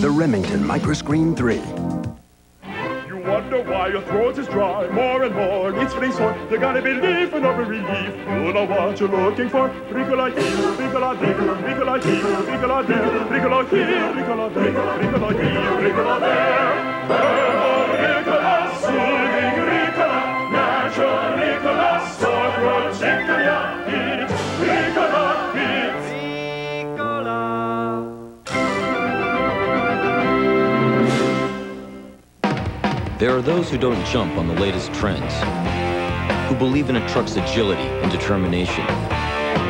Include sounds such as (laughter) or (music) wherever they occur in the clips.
The Remington Microscreen 3. You wonder why your throat is dry more and more. It's really sore. You gotta believe in every relief. You know what you're looking for. Ricola here, Ricola there, Ricola here, Ricola there, Ricola here, Ricola there, Ricola here, Ricola there. Are those who don't jump on the latest trends, who believe in a truck's agility and determination,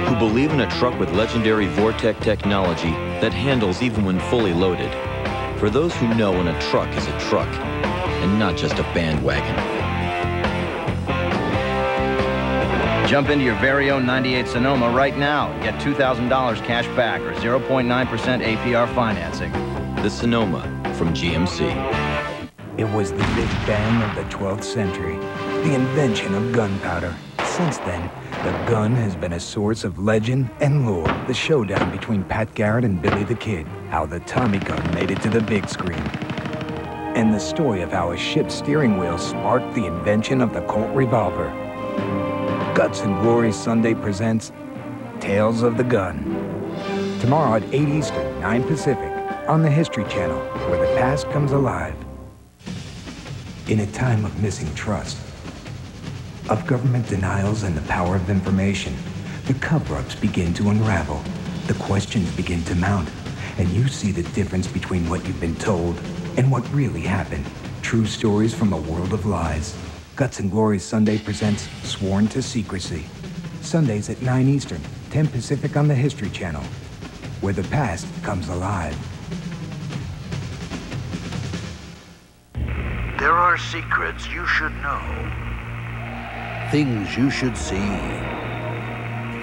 who believe in a truck with legendary Vortec technology that handles even when fully loaded. For those who know when a truck is a truck and not just a bandwagon. Jump into your very own 98 Sonoma right now and get $2,000 cash back or 0.9% APR financing. The Sonoma from GMC. It was the Big Bang of the 12th century, the invention of gunpowder. Since then, the gun has been a source of legend and lore. The showdown between Pat Garrett and Billy the Kid, how the Tommy gun made it to the big screen, and the story of how a ship's steering wheel sparked the invention of the Colt revolver. Guts and Glory Sunday presents Tales of the Gun. Tomorrow at 8 Eastern, 9 Pacific, on the History Channel, where the past comes alive. In a time of missing trust, of government denials and the power of information, the cover-ups begin to unravel, the questions begin to mount, and you see the difference between what you've been told and what really happened. True stories from a world of lies. Guts and Glory Sunday presents Sworn to Secrecy. Sundays at 9 Eastern, 10 Pacific on the History Channel, where the past comes alive. There are secrets you should know. Things you should see.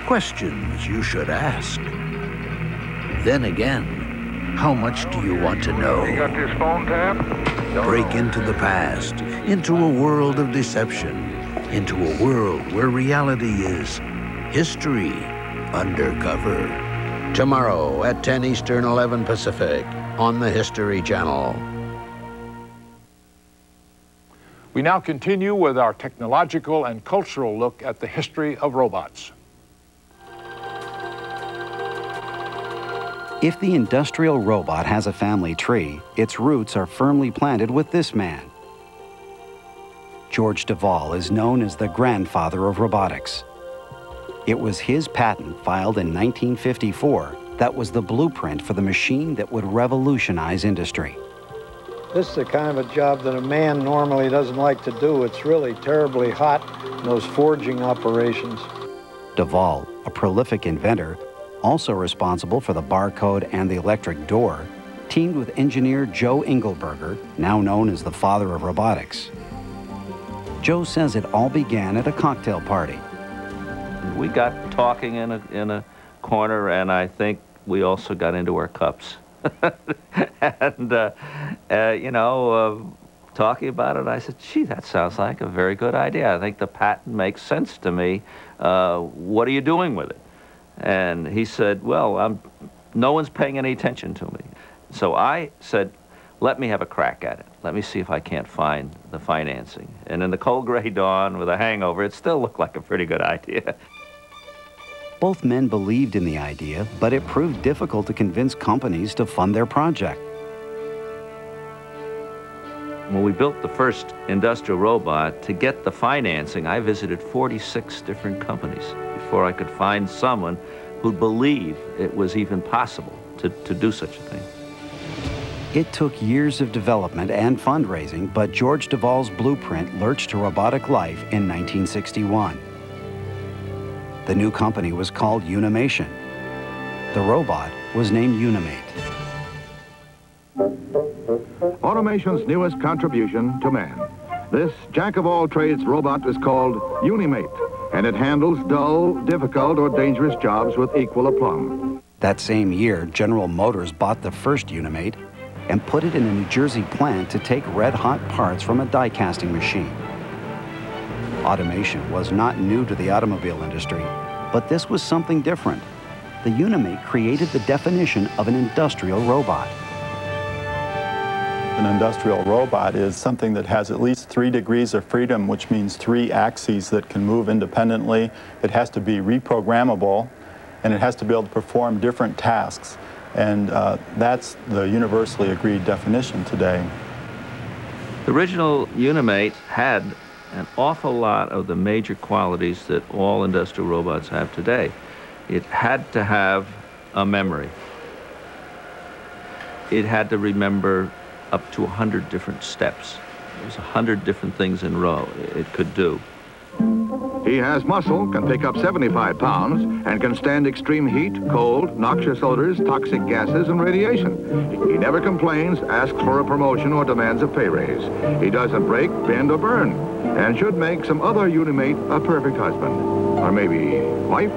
Questions you should ask. Then again, how much do you want to know? You got this phone tap? Break into the past, into a world of deception, into a world where reality is history undercover. Tomorrow at 10 Eastern, 11 Pacific on the History Channel. We now continue with our technological and cultural look at the history of robots. If the industrial robot has a family tree, its roots are firmly planted with this man. George Devol is known as the grandfather of robotics. It was his patent, filed in 1954, that was the blueprint for the machine that would revolutionize industry. This is the kind of a job that a man normally doesn't like to do. It's really terribly hot, in those forging operations. Devol, a prolific inventor, also responsible for the barcode and the electric door, teamed with engineer Joe Engelberger, now known as the father of robotics. Joe says it all began at a cocktail party. We got talking in a, in a corner, and I think we also got into our cups. (laughs) and, uh, uh, you know, uh, talking about it, I said, gee, that sounds like a very good idea. I think the patent makes sense to me. Uh, what are you doing with it? And he said, well, I'm, no one's paying any attention to me. So I said, let me have a crack at it. Let me see if I can't find the financing. And in the cold gray (laughs) dawn with a hangover, it still looked like a pretty good (laughs) idea. Both men believed in the idea, but it proved difficult to convince companies to fund their project. When we built the first industrial robot, to get the financing, I visited 46 different companies before I could find someone who'd believe it was even possible to, to do such a thing. It took years of development and fundraising, but George Devol's blueprint lurched to robotic life in 1961. The new company was called Unimation. The robot was named Unimate. Automation's newest contribution to man. This jack-of-all-trades robot is called Unimate, and it handles dull, difficult, or dangerous jobs with equal aplomb. That same year, General Motors bought the first Unimate and put it in a New Jersey plant to take red-hot parts from a die-casting machine. Automation was not new to the automobile industry, but this was something different. The Unimate created the definition of an industrial robot. an industrial robot is something that has at least three degrees of freedom, which means three axes that can move independently. It has to be reprogrammable, and it has to be able to perform different tasks. And uh, that's the universally agreed definition today. The original Unimate had an awful lot of the major qualities that all industrial robots have today. It had to have a memory. It had to remember up to 100 different steps. There's 100 different things in row it could do. He has muscle, can pick up 75 pounds, and can stand extreme heat, cold, noxious odors, toxic gases, and radiation. He never complains, asks for a promotion, or demands a pay raise. He doesn't break, bend, or burn, and should make some other Unimate a perfect husband. Or maybe wife?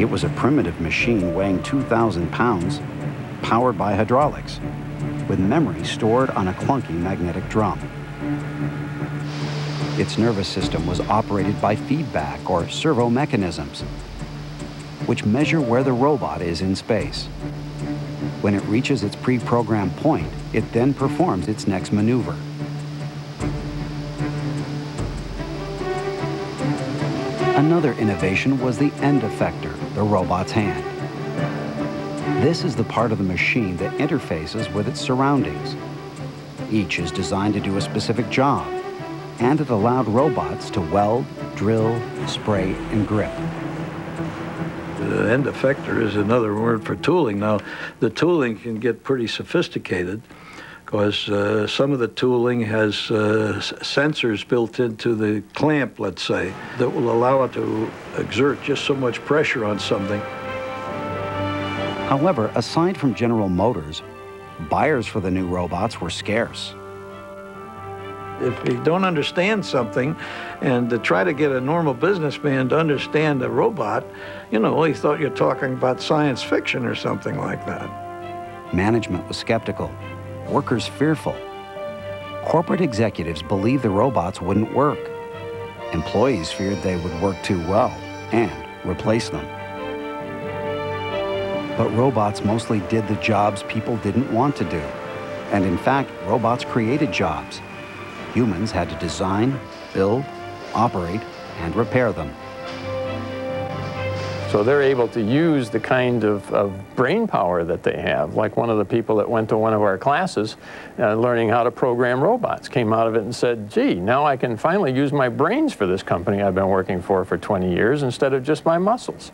It was a primitive machine weighing 2,000 pounds, powered by hydraulics, with memory stored on a clunky magnetic drum. Its nervous system was operated by feedback or servo mechanisms, which measure where the robot is in space. When it reaches its pre-programmed point, it then performs its next maneuver. Another innovation was the end effector, the robot's hand. This is the part of the machine that interfaces with its surroundings. Each is designed to do a specific job, and it allowed robots to weld, drill, spray, and grip. The end effector is another word for tooling. Now, the tooling can get pretty sophisticated because uh, some of the tooling has uh, sensors built into the clamp, let's say, that will allow it to exert just so much pressure on something. However, aside from General Motors, buyers for the new robots were scarce. If you don't understand something, and to try to get a normal businessman to understand a robot, you know, he thought you're talking about science fiction or something like that. Management was skeptical workers fearful. Corporate executives believed the robots wouldn't work. Employees feared they would work too well and replace them. But robots mostly did the jobs people didn't want to do. And in fact, robots created jobs. Humans had to design, build, operate, and repair them. So they're able to use the kind of, of, brain power that they have. Like one of the people that went to one of our classes uh, learning how to program robots came out of it and said, gee, now I can finally use my brains for this company I've been working for for 20 years instead of just my muscles.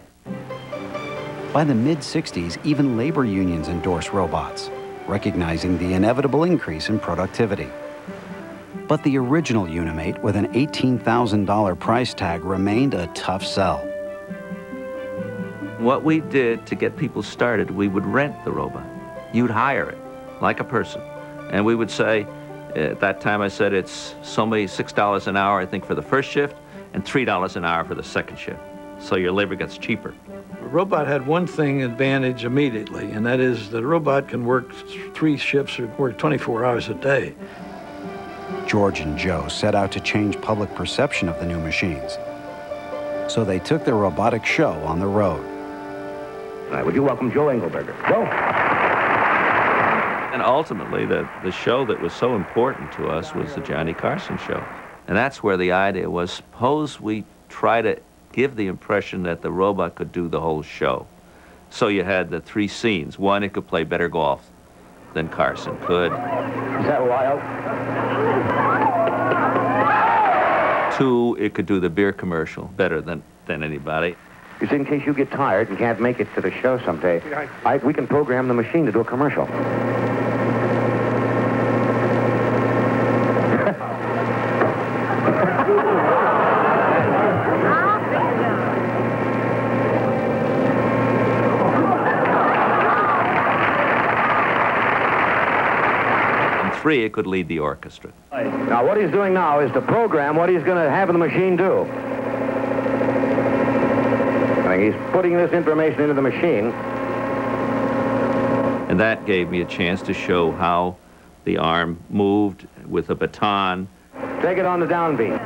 By the mid-60s, even labor unions endorsed robots, recognizing the inevitable increase in productivity. But the original Unimate with an $18,000 price tag remained a tough sell. What we did to get people started, we would rent the robot. You'd hire it, like a person. And we would say, at that time I said it's so many $6 an hour, I think, for the first shift, and $3 an hour for the second shift. So your labor gets cheaper. The robot had one thing advantage immediately, and that is the robot can work three shifts or work 24 hours a day. George and Joe set out to change public perception of the new machines. So they took their robotic show on the road. Right, would you welcome Joe Engelberger? Joe? And ultimately, the, the show that was so important to us was the Johnny Carson show. And that's where the idea was, suppose we try to give the impression that the robot could do the whole show. So you had the three scenes. One, it could play better golf than Carson could. Is that wild? Two, it could do the beer commercial better than, than anybody. Just in case you get tired and can't make it to the show someday, I, we can program the machine to do a commercial. Three, it could lead the orchestra. Now, what he's doing now is to program what he's going to have the machine do. He's putting this information into the machine. And that gave me a chance to show how the arm moved with a baton. Take it on the downbeat.